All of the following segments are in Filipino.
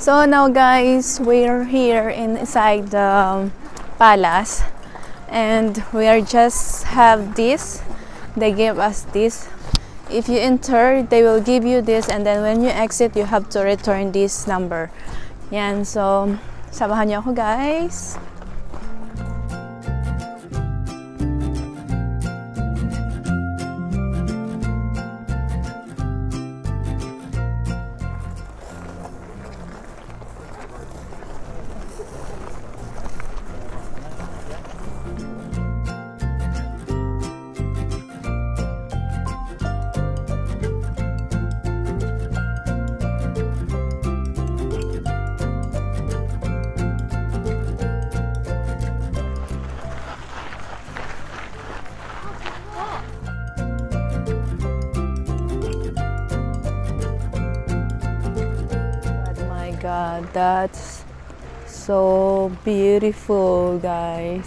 So now guys, we're here inside the palace and we are just have this. They give us this. If you enter, they will give you this and then when you exit, you have to return this number. Yan, so samahan niyo ako guys. God, that's so beautiful, guys.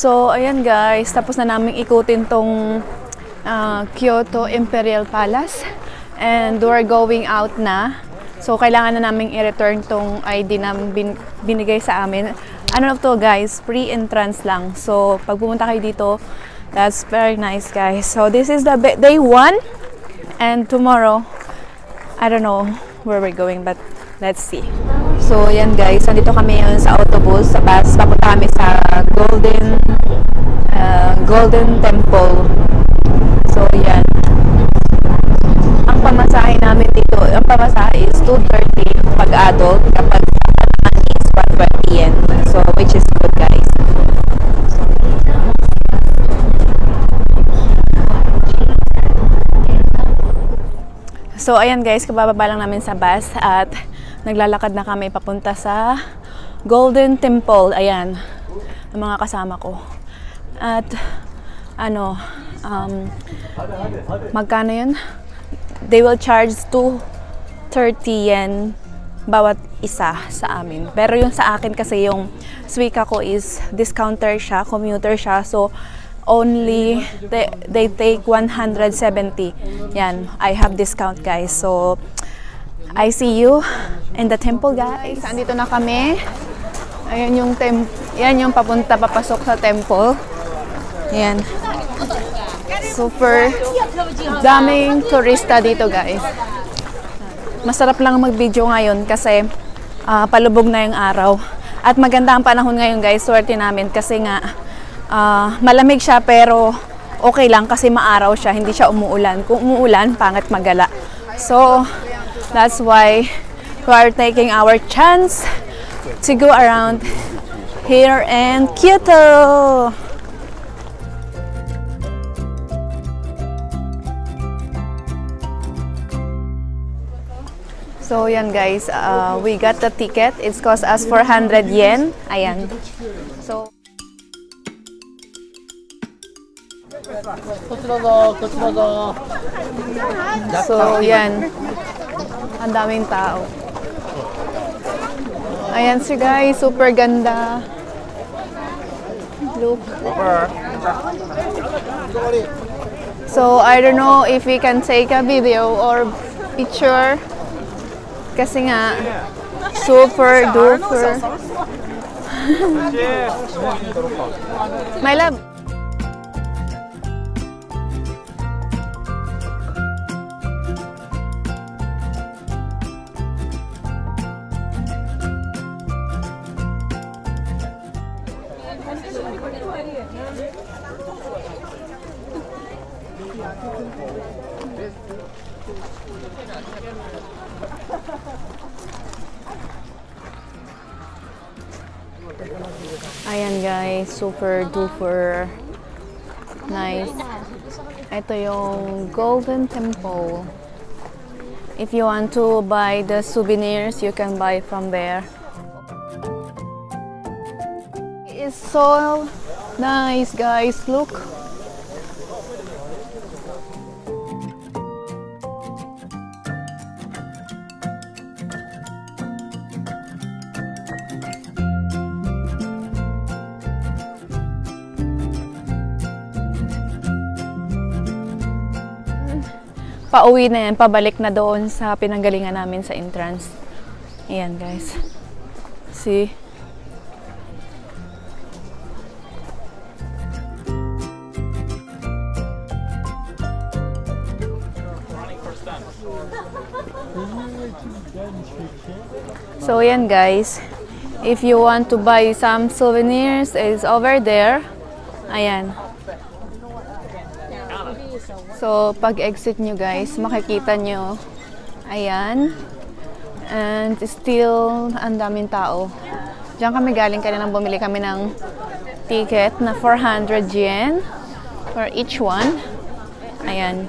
So, ayan guys, tapos na namin ikutin tong ah, Kyoto Imperial Palace. And we're going out na. So, kailangan na namin i-return tong ID na bin- binigay sa amin. Ano na to guys, free entrance lang. So, pag pumunta kayo dito, that's very nice guys. So, this is the day one. And tomorrow, I don't know where we're going, but let's see. So, yan guys. Nandito kami ngayon sa autobus. Sa bus, papunta kami sa uh, Golden Temple. So, yan. Ang pamasahe namin dito, ang pamasahe is 230 pag adult. Kapag naman is 120 yen. So, which is good guys. So, ayan guys, kabababa lang namin sa bus at naglalakad na kami papunta sa Golden Temple. Ayan, ang mga kasama ko. At, ano, um, magkano yun? They will charge 230 yen bawat isa sa amin. Pero yung sa akin kasi yung Suica ko is discounter siya, commuter siya. So, only they, they take 170. Yan, I have discount guys. So, I see you in the temple guys. Andito na kami. Ayan yung tem yan yung papunta papasok sa temple. Yan. Super daming turista dito guys. Masarap lang mag-video ngayon kasi ah, palubog na yung araw. At maganda ang panahon ngayon guys, swerte namin kasi nga ah, malamig siya pero okay lang kasi maaraw siya, hindi siya umuulan. Kung umuulan, pangit magala. So, that's why we are taking our chance to go around here in Kyoto. So yan guys, uh, we got the ticket. It's cost us 400 yen. Ayan. So こちらだ、こちらだ。 So, yan. Ang daming tao. Ayan si guys, super ganda. Look. So, I don't know if we can take a video or picture. kasi nga super duper. My love. Ayan guys, super duper nice. Ito yung Golden Temple. If you want to buy the souvenirs, you can buy from there. It's so nice guys, look. Pauwi na yan, pabalik na doon sa pinanggalingan namin sa entrance. Ayan guys. See? So yan guys, if you want to buy some souvenirs, is over there. Ayan. So pag exit nyo guys, makikita nyo. Ayan. And still, ang daming tao. Diyan kami galing kanina bumili kami ng ticket na 400 yen for each one. Ayan.